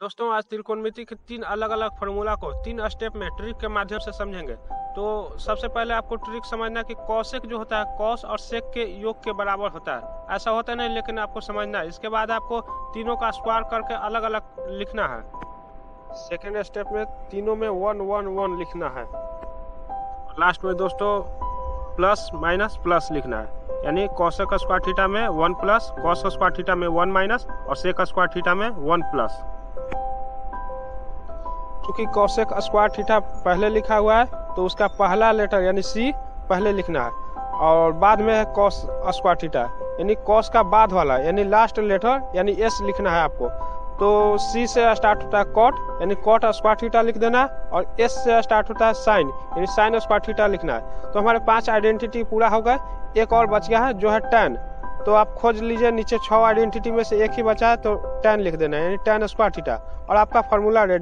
दोस्तों, आज त्रिकोणमिति के तीन अलग अलग फार्मूला को तीन स्टेप में ट्रिक के माध्यम से समझेंगे। तो सबसे पहले आपको ट्रिक समझना कि कौशिक जो होता है कौश और सेक के योग के बराबर होता है। ऐसा होता नहीं, लेकिन आपको समझना है। इसके बाद आपको तीनों का स्क्वायर करके अलग अलग लिखना है। सेकेंड स्टेप में तीनों में वन वन वन लिखना है। लास्ट में दोस्तों प्लस माइनस प्लस लिखना है। यानी कौशिक स्क्वायर थीटा में one plus cosec square theta में वन माइनस और सेक स्क्वायर थीटा में वन प्लस चूँकि कौशिक स्क्वायर थीटा पहले लिखा हुआ है तो उसका पहला लेटर यानी सी पहले लिखना है। और बाद में है कॉस स्क्वायर थीटा। यानी कॉस का बाद वाला, यानी लास्ट लेटर यानी एस लिखना है आपको। तो सी से स्टार्ट होता है कॉट यानी कॉट स्क्वायर थीटा लिख देना है और एस से स्टार्ट होता है साइन यानी साइन स्क्वायर थीटा लिखना है। तो हमारे पाँच आइडेंटिटी पूरा हो गए, एक और बच गया है, जो है टेन तो आप खोज लीजिए, नीचे छः आइडेंटिटी में से एक ही बचा है तो टेन लिख देना है, यानी टेन स्क्वायर थीटा। और आपका फार्मूला रेडी